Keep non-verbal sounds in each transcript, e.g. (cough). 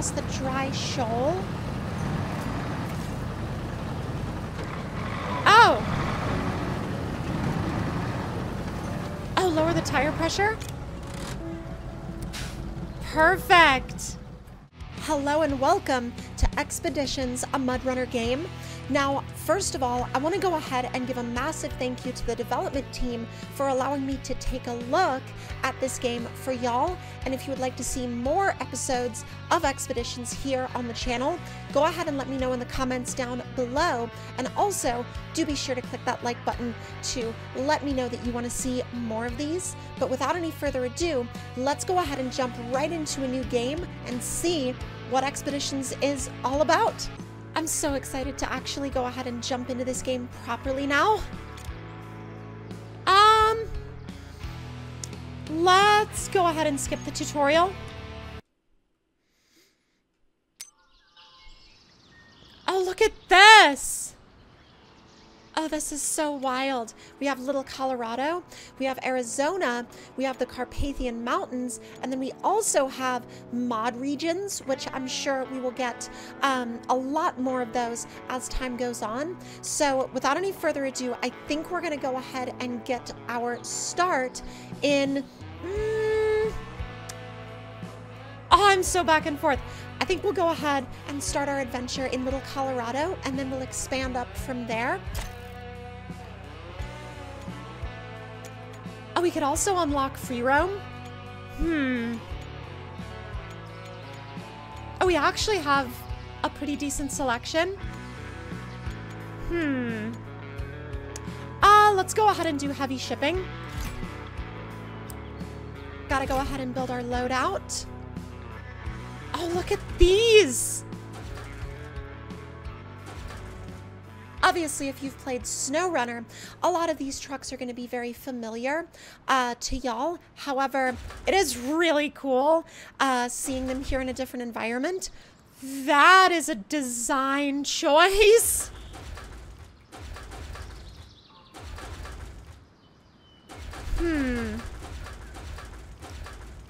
across the dry shoal. Oh! Oh, lower the tire pressure? Perfect! Hello and welcome to Expeditions, a Mudrunner game. Now, first of all, I want to go ahead and give a massive thank you to the development team for allowing me to take a look at this game for y'all. And if you would like to see more episodes of Expeditions here on the channel, go ahead and let me know in the comments down below. And also, do be sure to click that like button to let me know that you want to see more of these. But without any further ado, let's go ahead and jump right into a new game and see what Expeditions is all about. I'm so excited to actually go ahead and jump into this game properly now. Um, let's go ahead and skip the tutorial. Oh, look at this. Oh, this is so wild. We have Little Colorado, we have Arizona, we have the Carpathian Mountains, and then we also have mod regions, which I'm sure we will get um, a lot more of those as time goes on. So without any further ado, I think we're going to go ahead and get our start in... Mm, Oh, I'm so back and forth. I think we'll go ahead and start our adventure in Little Colorado, and then we'll expand up from there. Oh, we could also unlock free roam. Hmm. Oh, we actually have a pretty decent selection. Hmm. Uh, let's go ahead and do heavy shipping. Gotta go ahead and build our loadout. Oh, look at these! Obviously, if you've played SnowRunner, a lot of these trucks are going to be very familiar uh, to y'all. However, it is really cool uh, seeing them here in a different environment. That is a design choice. Hmm.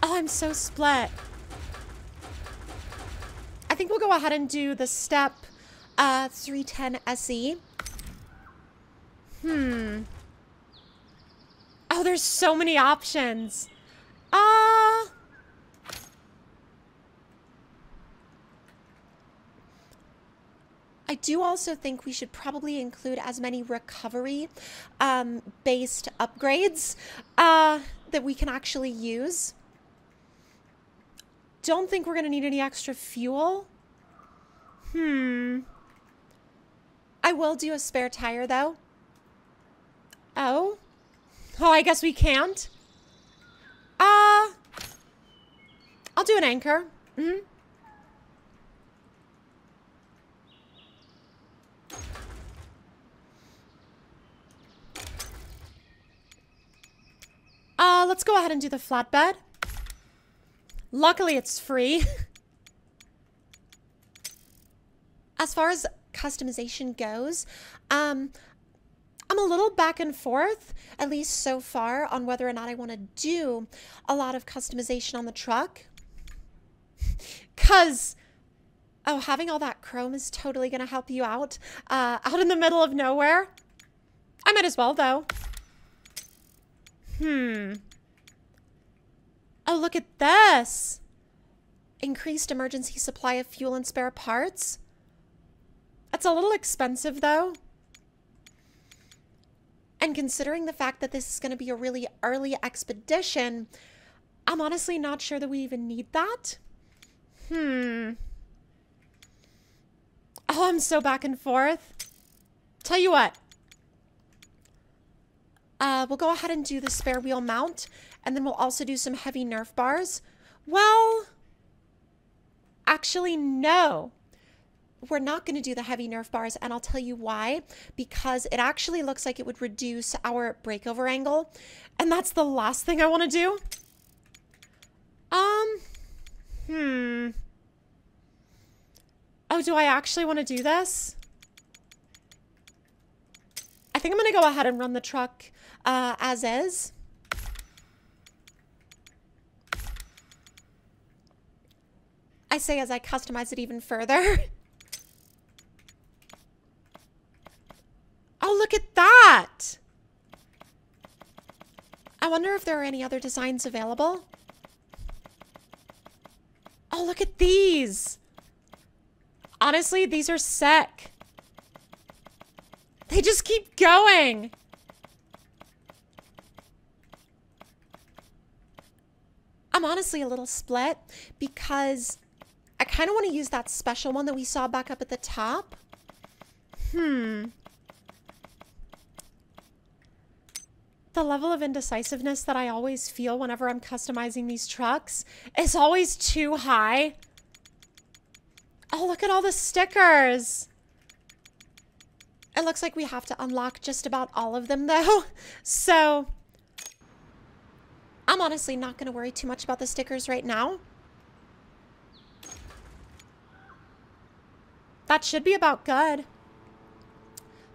Oh, I'm so split. I think we'll go ahead and do the step uh, 310 SE. Hmm. Oh, there's so many options. Uh... I do also think we should probably include as many recovery um, based upgrades uh, that we can actually use. Don't think we're going to need any extra fuel. Hmm. I will do a spare tire, though. Oh? Oh, I guess we can't? Uh... I'll do an anchor. Mm hmm Uh, let's go ahead and do the flatbed. Luckily, it's free. (laughs) as far as customization goes, um, I'm a little back and forth, at least so far, on whether or not I want to do a lot of customization on the truck. (laughs) Because, oh, having all that chrome is totally going to help you out. Uh, out in the middle of nowhere. I might as well, though. Hmm. Oh, look at this. Increased emergency supply of fuel and spare parts. That's a little expensive, though. And considering the fact that this is going to be a really early expedition, I'm honestly not sure that we even need that. Hmm. Oh, I'm so back and forth. Tell you what. Uh, we'll go ahead and do the spare wheel mount, and then we'll also do some heavy Nerf bars. Well, actually, no. We're not going to do the heavy Nerf bars, and I'll tell you why. Because it actually looks like it would reduce our breakover angle, and that's the last thing I want to do. Um, hmm. Oh, do I actually want to do this? I think I'm going to go ahead and run the truck uh, as is. I say as I customize it even further. (laughs) oh, look at that! I wonder if there are any other designs available. Oh, look at these! Honestly, these are sick. They just keep going. I'm honestly a little split because I kind of want to use that special one that we saw back up at the top. Hmm. The level of indecisiveness that I always feel whenever I'm customizing these trucks is always too high. Oh, look at all the stickers. It looks like we have to unlock just about all of them (laughs) though. So I'm honestly not going to worry too much about the stickers right now. That should be about good.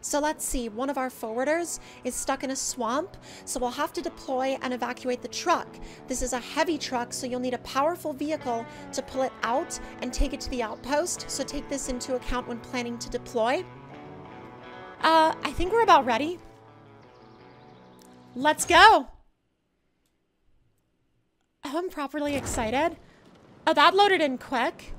So let's see, one of our forwarders is stuck in a swamp, so we'll have to deploy and evacuate the truck. This is a heavy truck, so you'll need a powerful vehicle to pull it out and take it to the outpost, so take this into account when planning to deploy. Uh, I think we're about ready. Let's go! I'm properly excited. Oh, that loaded in quick.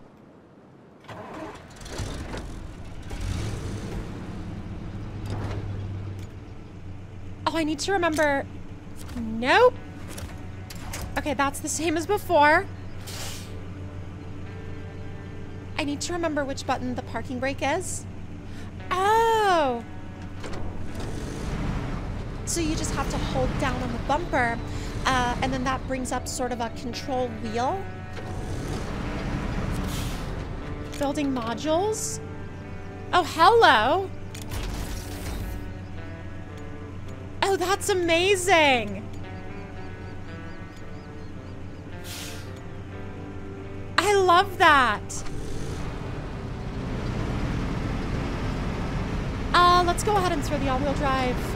I need to remember... Nope. Okay, that's the same as before. I need to remember which button the parking brake is. Oh! So you just have to hold down on the bumper uh, and then that brings up sort of a control wheel. Building modules. Oh, hello. Oh, that's amazing. I love that. Uh, let's go ahead and throw the all-wheel drive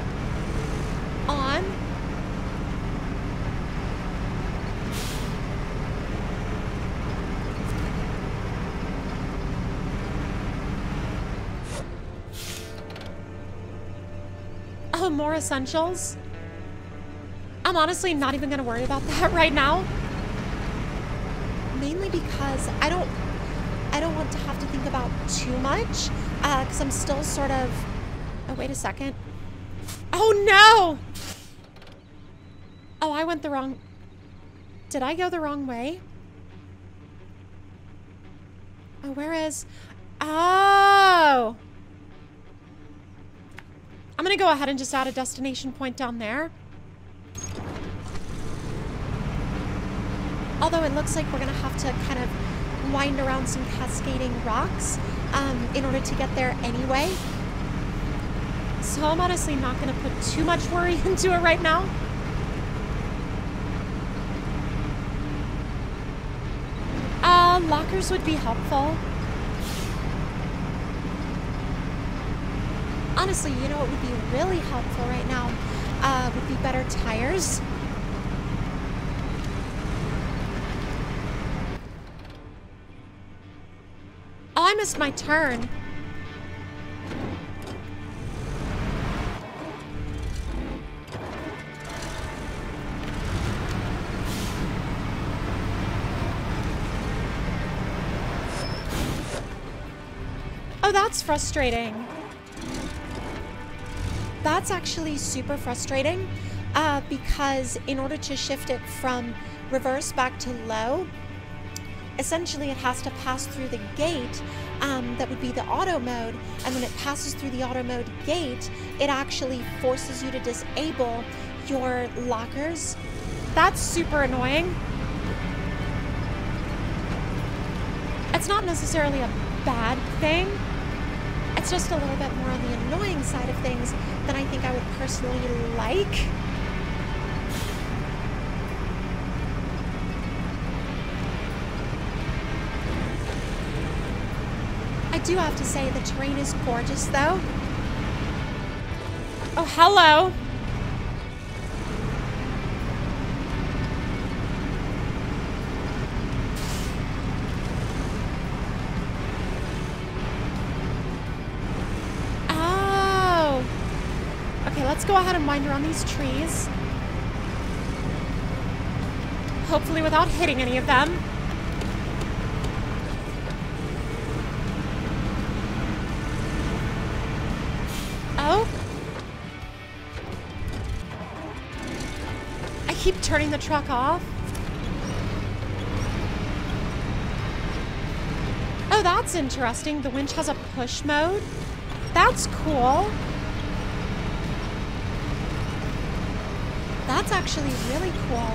essentials. I'm honestly not even gonna worry about (laughs) that right now. Mainly because I don't I don't want to have to think about too much. Uh, cause I'm still sort of Oh wait a second. Oh no! Oh, I went the wrong Did I go the wrong way? Oh, where is Oh I'm gonna go ahead and just add a destination point down there. Although it looks like we're gonna have to kind of wind around some cascading rocks um, in order to get there anyway. So I'm honestly not gonna put too much worry (laughs) into it right now. Uh, lockers would be helpful. Honestly, you know what would be really helpful right now uh, would be better tires. Oh, I missed my turn. Oh, that's frustrating that's actually super frustrating uh, because in order to shift it from reverse back to low, essentially it has to pass through the gate um, that would be the auto mode. And when it passes through the auto mode gate, it actually forces you to disable your lockers. That's super annoying. It's not necessarily a bad thing. It's just a little bit more on the annoying side of things than I think I would personally like. I do have to say the terrain is gorgeous though. Oh, hello. Ahead and wind around these trees. Hopefully without hitting any of them. Oh. I keep turning the truck off. Oh, that's interesting. The winch has a push mode. That's cool. That's actually really cool.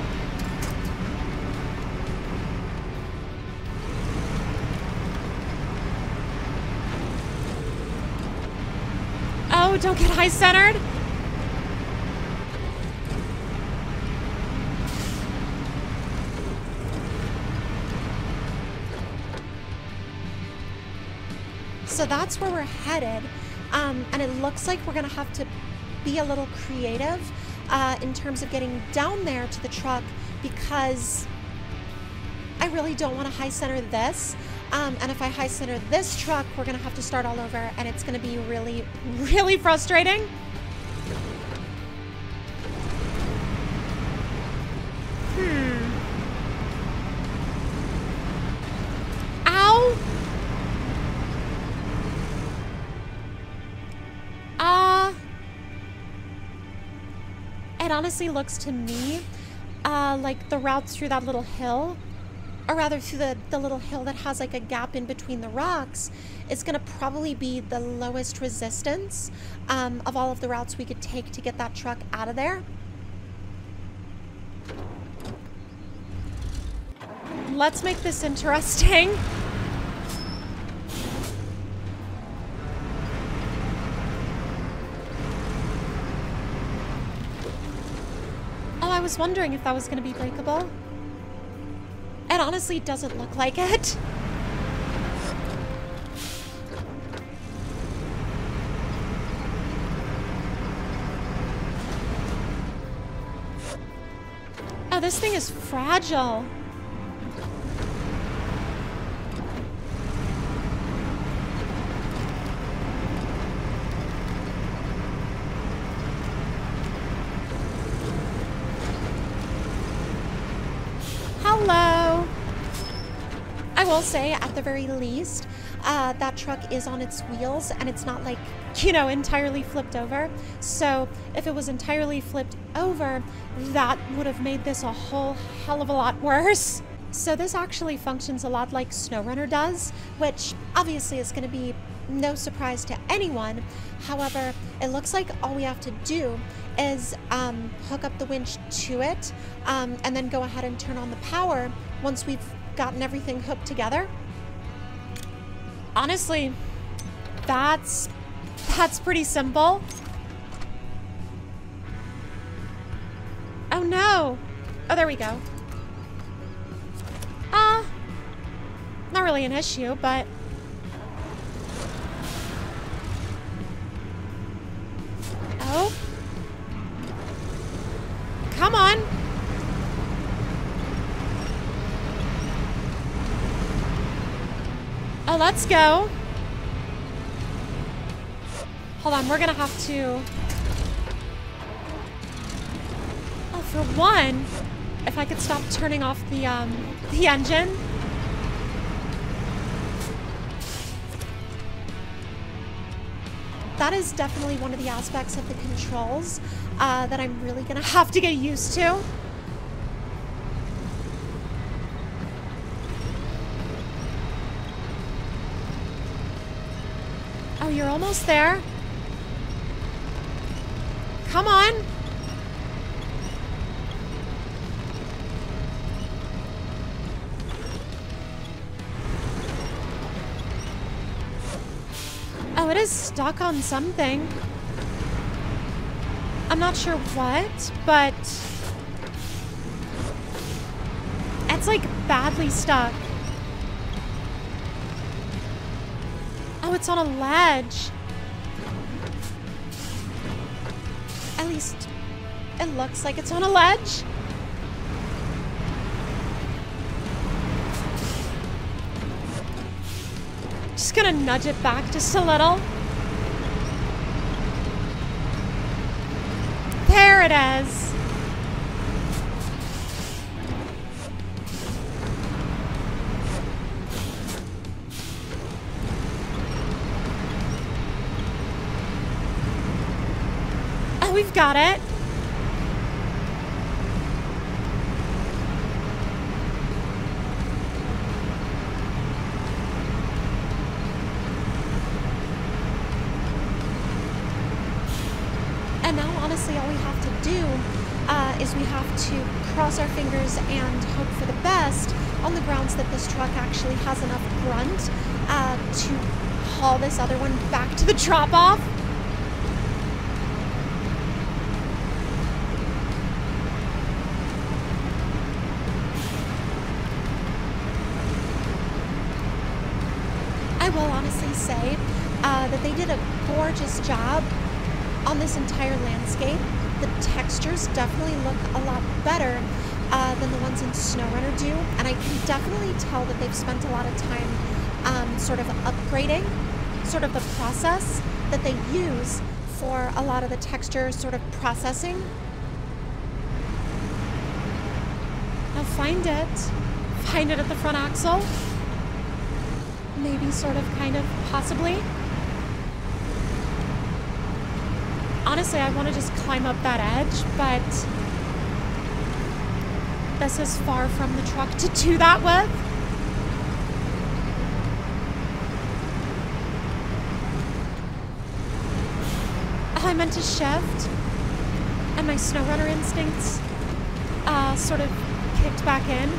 Oh, don't get high centered. So that's where we're headed. Um, and it looks like we're to have to be a little creative uh, in terms of getting down there to the truck because I really don't want to high center this. Um, and if I high center this truck, we're going to have to start all over and it's going to be really, really frustrating. Honestly looks to me uh, like the routes through that little hill or rather through the, the little hill that has like a gap in between the rocks, is going to probably be the lowest resistance um, of all of the routes we could take to get that truck out of there. Let's make this interesting. (laughs) was wondering if that was going to be breakable. It honestly doesn't look like it. Oh, this thing is fragile. Hello. I will say, at the very least, uh, that truck is on its wheels and it's not like, (laughs) you know, entirely flipped over. So if it was entirely flipped over, that would have made this a whole hell of a lot worse. So this actually functions a lot like SnowRunner does, which obviously is going to be no surprise to anyone. However, it looks like all we have to do is um, hook up the winch to it um, and then go ahead and turn on the power once we've gotten everything hooked together. Honestly, that's that's pretty simple. Oh no! Oh, there we go. Ah, uh, not really an issue, but let's go. Hold on, we're gonna have to... Oh, for one, if I could stop turning off the, um, the engine. that is definitely one of the aspects of the controls uh, that I'm really gonna have to get used to. Oh, you're almost there. Come on. Oh, it is stuck on something. I'm not sure what, but... It's like badly stuck. Oh, it's on a ledge. At least it looks like it's on a ledge. Just gonna nudge it back just a little. There it is. We've got it. And now, honestly, all we have to do uh, is we have to cross our fingers and hope for the best on the grounds that this truck actually has enough grunt uh, to haul this other one back to the drop off. I will honestly say uh, that they did a gorgeous job on this entire landscape. The textures definitely look a lot better uh, than the ones in SnowRunner do, and I can definitely tell that they've spent a lot of time um, sort of upgrading sort of the process that they use for a lot of the texture sort of processing. I'll find it. Find it at the front axle. Maybe, sort of, kind of, possibly. Honestly, I want to just climb up that edge, but this is far from the truck to do that with. I meant to shift, and my SnowRunner instincts uh, sort of kicked back in,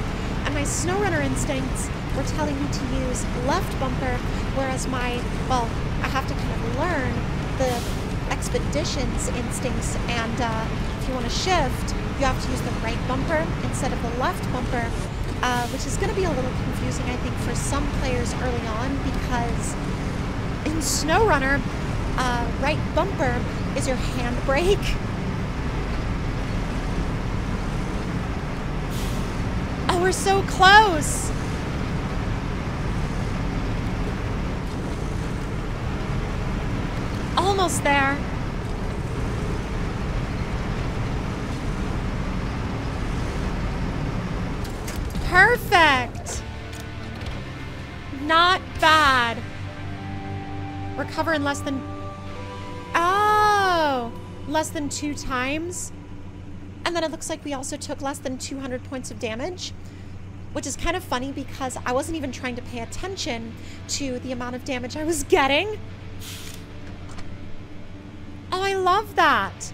and my SnowRunner instincts were telling me to use left bumper, whereas my, well, I have to kind of learn the expedition's instincts, and uh, if you want to shift, you have to use the right bumper instead of the left bumper, uh, which is going to be a little confusing, I think, for some players early on, because in SnowRunner, uh, right bumper is your handbrake. (laughs) Oh, we're so close! Almost there. Perfect! Not bad. Recover in less than... Oh! Less than two times? And then it looks like we also took less than 200 points of damage, which is kind of funny because I wasn't even trying to pay attention to the amount of damage I was (laughs) getting. Oh, I love that.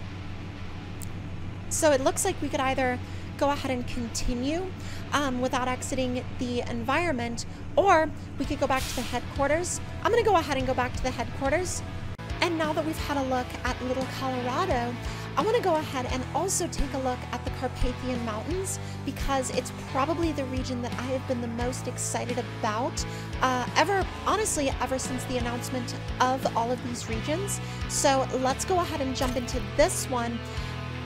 So it looks like we could either go ahead and continue um, without exiting the environment, or we could go back to the headquarters. I'm going to go ahead and go back to the headquarters. And now that we've had a look at Little Colorado, I want to go ahead and also take a look at the Carpathian Mountains because it's probably the region that I have been the most excited about uh, ever, honestly, ever since the announcement of all of these regions. So let's go ahead and jump into this one.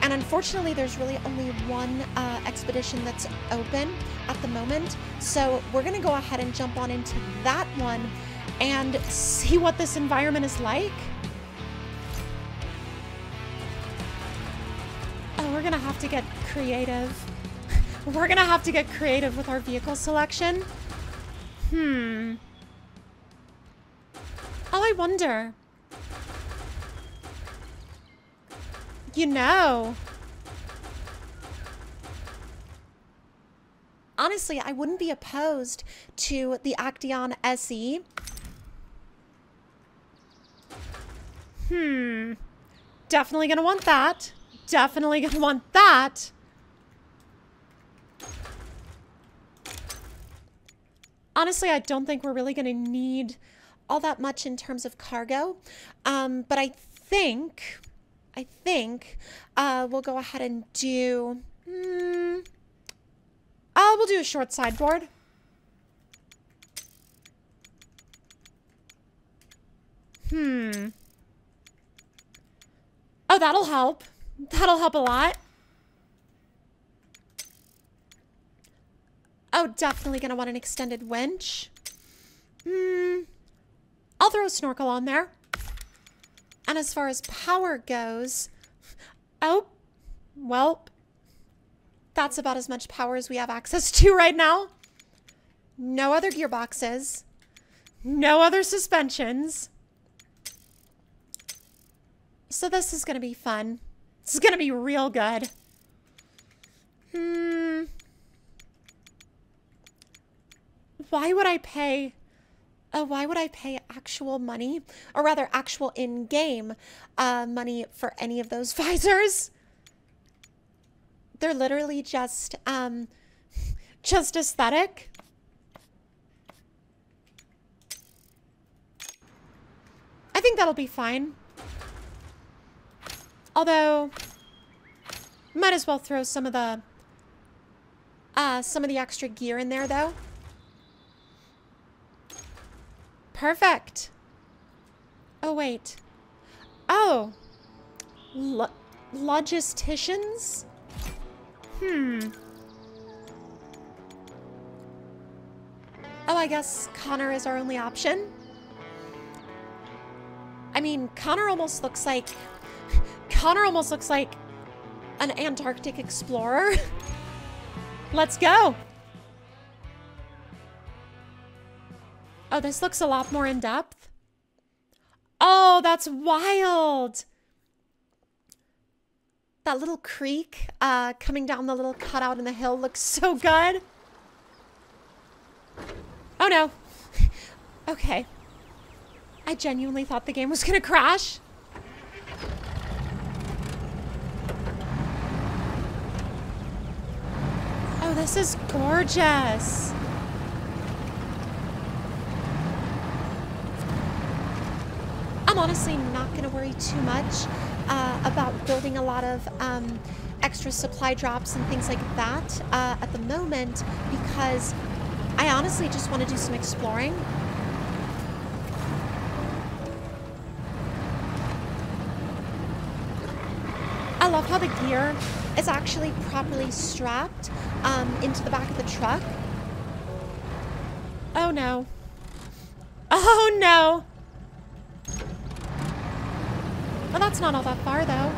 And unfortunately, there's really only one uh, expedition that's open at the moment. So we're going to go ahead and jump on into that one and see what this environment is like. Oh, we're going to have to get creative. (laughs) we're going to have to get creative with our vehicle selection. Hmm. Oh, I wonder. You know. Honestly, I wouldn't be opposed to the Acteon SE. Hmm. Definitely gonna want that. Definitely gonna want that. Honestly, I don't think we're really gonna need all that much in terms of cargo. Um, but I think I think uh, we'll go ahead and do... Hmm, uh, we'll do a short sideboard. Hmm. Oh, that'll help. That'll help a lot. Oh, definitely gonna want an extended winch. Hmm. I'll throw a snorkel on there. And as far as power goes, oh, Well, that's about as much power as we have access (laughs) to right now. No other gearboxes. No other suspensions. So this is going to be fun. This is going to be real good. Hmm. Why would I pay... Oh, why would I pay actual money? Or rather, actual in-game uh, money for any of those (laughs) visors? They're literally just, um, just aesthetic. I think that'll be fine. Although, might as well throw some of the, uh, some of the extra gear in there, though. Perfect. Oh, wait. Oh. Lo logisticians? Hmm. Oh, I guess Connor is our only option. I mean, Connor almost looks like... (laughs) Connor almost looks like an Antarctic explorer. (laughs) Let's go. Oh, this looks a lot more in depth. Oh, that's wild. That little creek uh, coming down the little cutout in the hill looks so good. Oh no. (laughs) okay. I genuinely thought the game was gonna crash. Oh, this is gorgeous. I'm honestly not going to worry too much uh, about building a lot of um, extra supply drops and things like that uh, at the moment because I honestly just want to do some exploring. I love how the gear is actually properly strapped um, into the back of the truck. Oh no. (laughs) Oh no! Well, that's not all that far, though.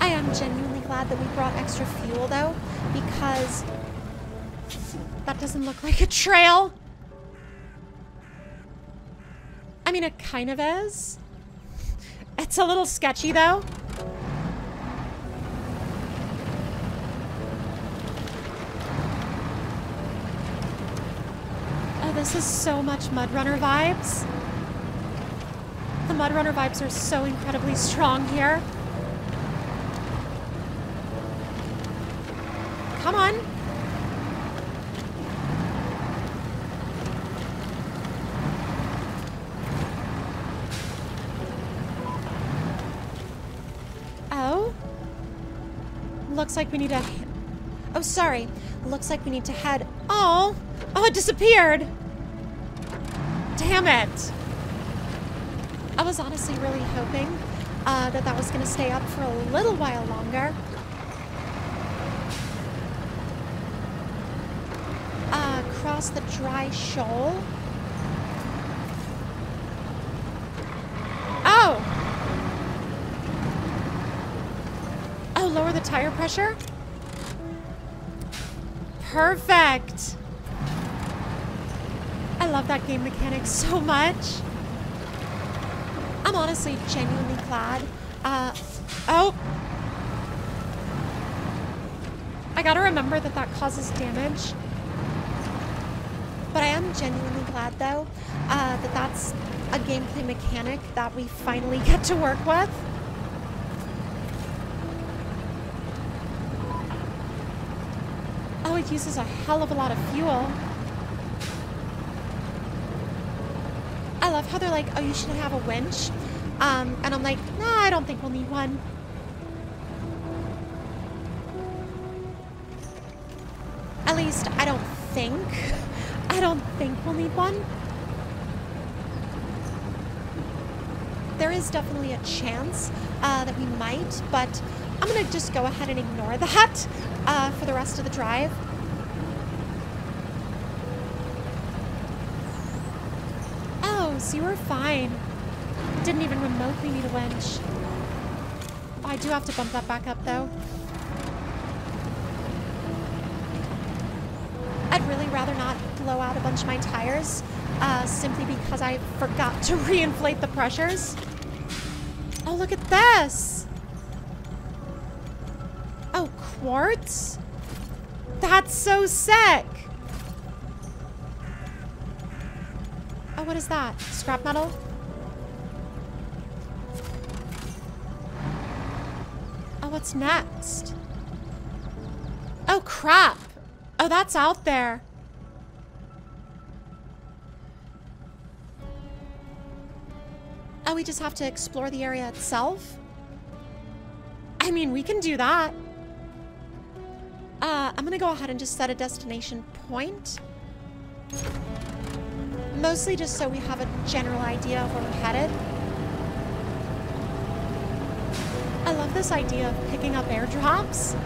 I am genuinely glad that we brought extra fuel, though, because that doesn't look like a trail. I mean, it kind of is. It's a little sketchy, though. This is so much Mudrunner vibes. The Mudrunner vibes are so incredibly strong here. Come on. Oh? Looks like we need to... Oh, sorry. Looks like we need to head... Oh! Oh, it disappeared! Damn it! I was honestly really hoping uh, that that was going to stay up for a little while longer. Uh, cross the dry shoal. Oh! Oh, lower the tire pressure? Perfect! I love that game mechanic so much. I'm honestly genuinely glad. Uh, oh. I gotta remember that that causes damage. But I am genuinely glad, though, uh, that that's a gameplay mechanic that we finally get to work with. Oh, it uses a hell of a lot of fuel. Love how they're like, oh, you should have a winch. Um, and I'm like, nah, I don't think we'll need one. At least, I don't think. I don't think we'll need one. There is definitely a chance uh, that we might, but I'm going to just go ahead and ignore (laughs) that uh, for the rest of the drive. so you were fine. Didn't even remotely need a winch. I do have to bump that back up, though. I'd really rather not blow out a bunch of my tires, uh, simply because I forgot to (laughs) reinflate the pressures. Oh, look at this! Oh, quartz? That's so sick! Oh, what is that? Scrap metal? Oh, what's next? Oh, crap! Oh, that's out there. Oh, we just have to explore the area itself? I mean, we can do that. Uh, I'm gonna go ahead and just set a destination point. Mostly just so we have a general idea of where we're headed. I love this idea of picking up airdrops.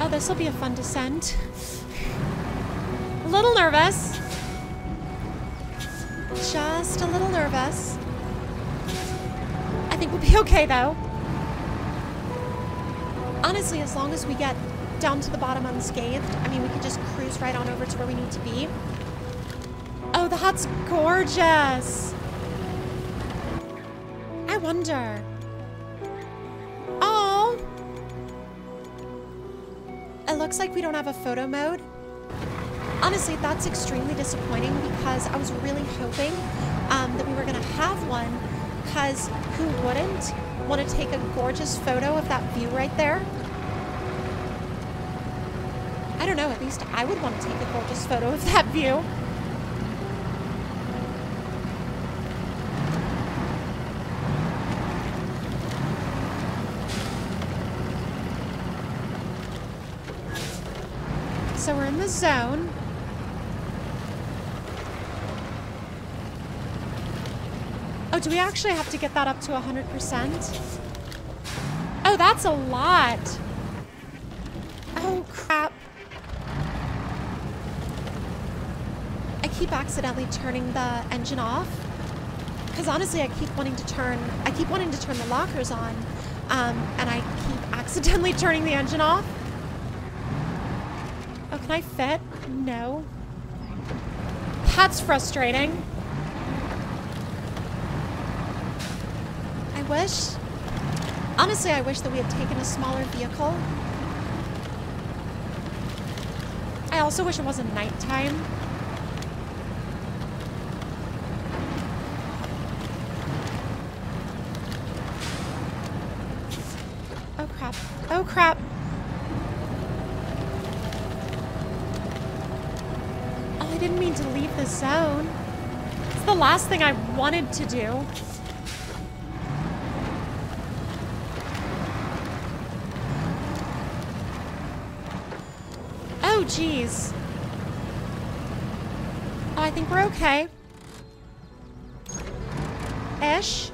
Oh, this will be a fun descent. A little nervous. We'll be okay, though. Honestly, as long as we get down to the bottom unscathed, I mean, we can just cruise right on over to where we need to be. Oh, the hut's gorgeous. I wonder. Oh. It looks like we don't have a photo mode. Honestly, that's extremely disappointing because I was really hoping um, that we were going to have one because who wouldn't want to take a gorgeous photo of that view right there? I don't know, at least I would want to take a gorgeous photo of that view. So we're in the zone. Oh, do we actually have to get that up to 100%? Oh, that's a lot. Oh, crap. I keep accidentally turning the engine off. Because honestly, I keep wanting to turn, I keep wanting to turn the lockers on. Um, and I keep accidentally (laughs) turning the engine off. Oh, can I fit? No. That's frustrating. I wish... Honestly, I wish that we had taken a smaller vehicle. I also wish it wasn't nighttime. Oh crap. Oh crap. Oh, I didn't mean to leave the zone. It's the last thing I wanted to do. Jeez. I think we're okay. Ish.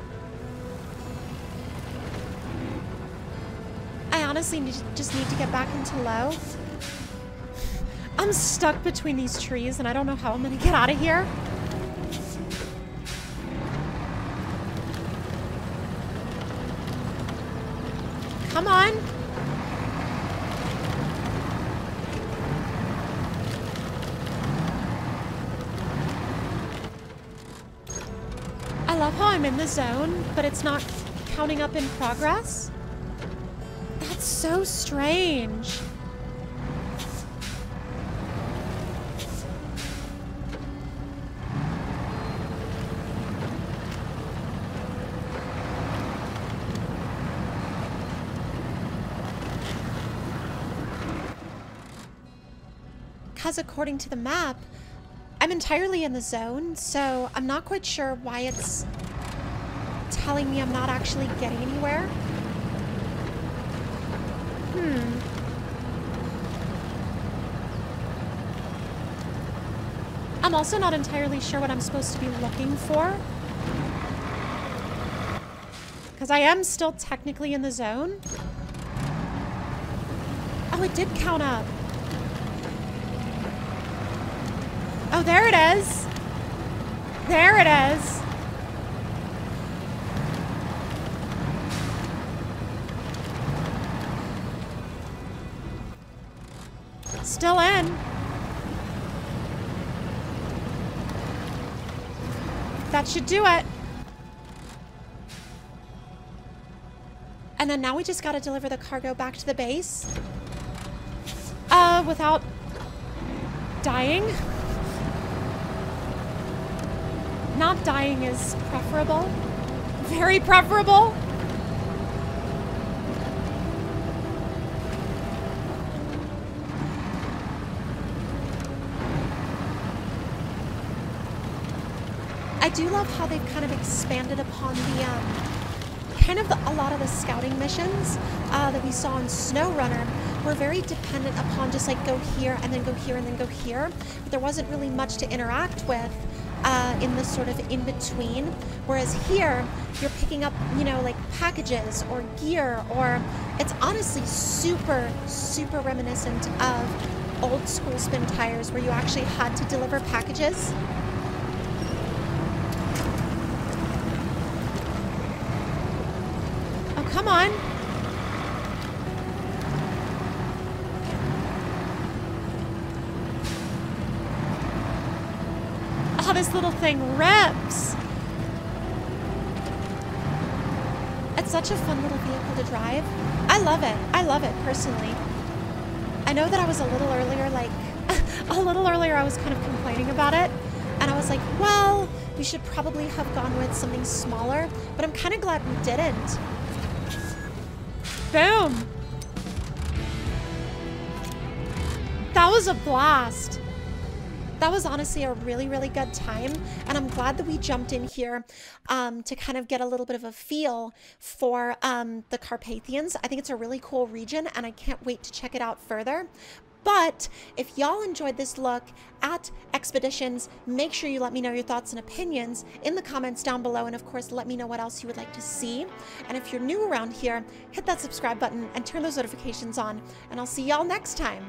I honestly need, just need to get back into low. I'm stuck between these trees and I don't know how I'm gonna get out of here. Come on. The zone, but it's not counting up in progress. That's so strange. Because according to the map, I'm entirely in the zone, so I'm not quite sure why it's telling me I'm not actually getting anywhere. Hmm. I'm also not entirely sure what I'm supposed to be looking for. because I am still technically in the zone. Oh, it did count up. Oh, there it is. There it is. Still in. That should do it. And then now we just gotta deliver the cargo back to the base. Uh, without dying. Not dying is preferable. Very preferable. Do love how they've kind of expanded upon the, um, kind of the, a lot of the scouting missions uh, that we saw in SnowRunner were very dependent upon just like go here and then go here and then go here. But there wasn't really much to interact with uh, in the sort of in between. Whereas here, you're picking up, you know, like packages or gear, or it's honestly super, super reminiscent of old school spin tires where you actually had to deliver packages. Come on. Oh, this little thing rips. It's such a fun little vehicle to drive. I love it. I love it personally. I know that I was a little earlier, like, (laughs) a little earlier, I was kind of complaining about it. And I was like, well, we should probably have gone with something smaller. But I'm kind of glad we didn't. Boom. That was a blast that was honestly a really, really good time. And I'm glad that we jumped in here um, to kind of get a little bit of a feel for um, the Carpathians. I think it's a really cool region and I can't wait to check it out further. But if y'all enjoyed this look at Expeditions, make sure you let me know your thoughts and opinions in the comments down below. And of course, let me know what else you would like to see. And if you're new around here, hit that subscribe button and turn those notifications on. And I'll see y'all next time.